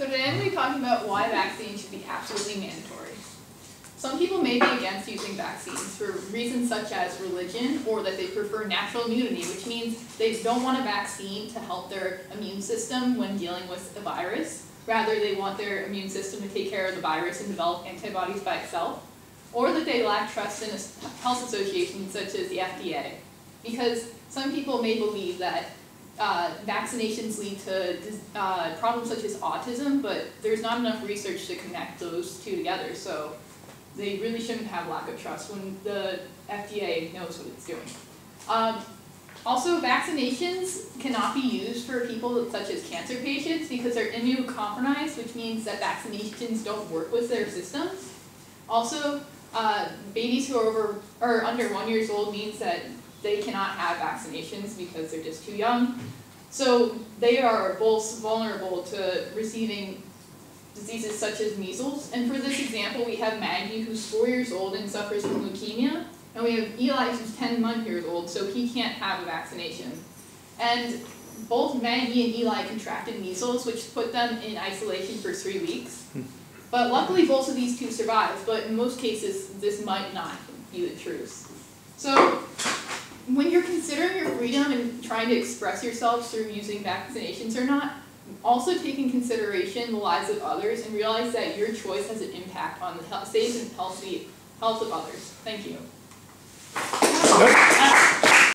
So today I'm going to be talking about why vaccines should be absolutely mandatory. Some people may be against using vaccines for reasons such as religion or that they prefer natural immunity, which means they don't want a vaccine to help their immune system when dealing with a virus. Rather, they want their immune system to take care of the virus and develop antibodies by itself. Or that they lack trust in health association such as the FDA. Because some people may believe that uh, vaccinations lead to uh, problems such as autism, but there's not enough research to connect those two together. So they really shouldn't have lack of trust when the FDA knows what it's doing. Um, also, vaccinations cannot be used for people such as cancer patients because they're immunocompromised, which means that vaccinations don't work with their systems. Also, uh, babies who are over or under one years old means that they cannot have vaccinations because they're just too young. So they are both vulnerable to receiving diseases such as measles. And for this example, we have Maggie, who's four years old and suffers from leukemia. And we have Eli, who's 10 months years old, so he can't have a vaccination. And both Maggie and Eli contracted measles, which put them in isolation for three weeks. But luckily, both of these two survived, but in most cases, this might not be the truth. So when you're considering your freedom and trying to express yourself through using vaccinations or not, also take in consideration the lives of others and realize that your choice has an impact on the safe and healthy health of others. Thank you.